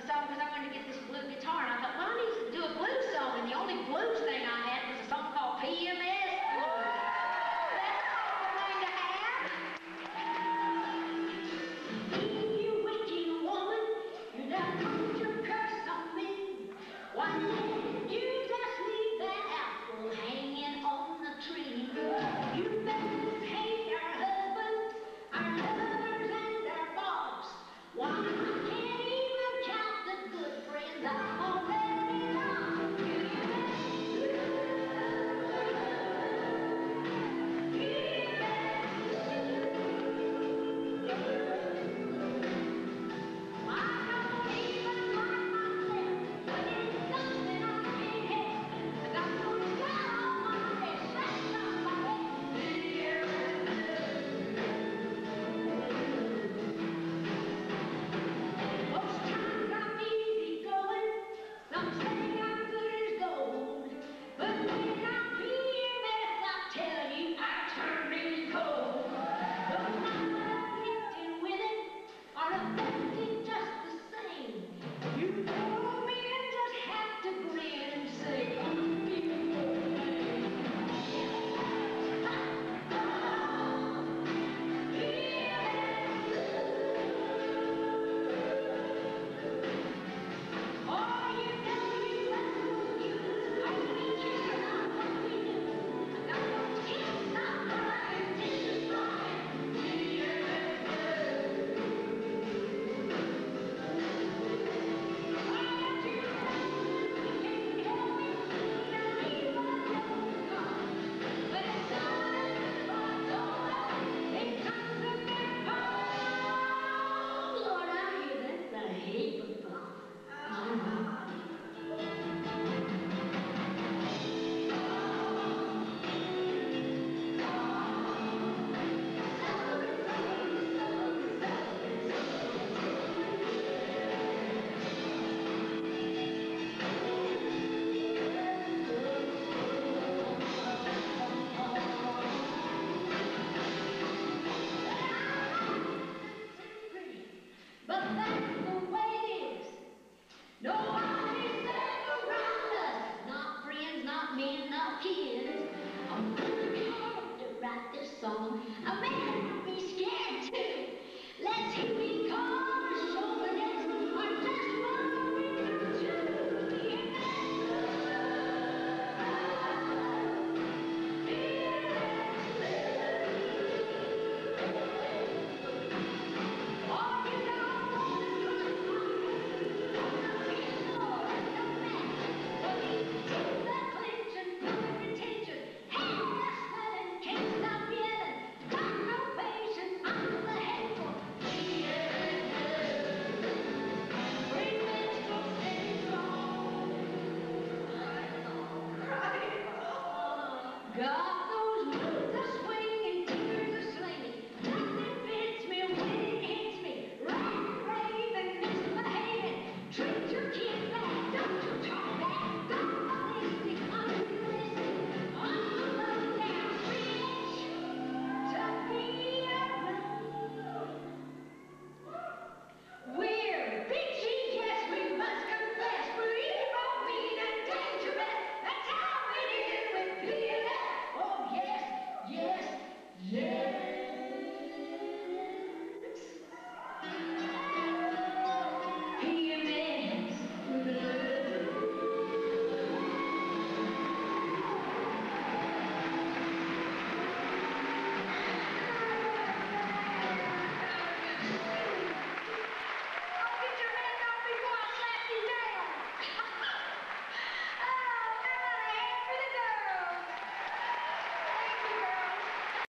the because I wanted to get this blue guitar. 야!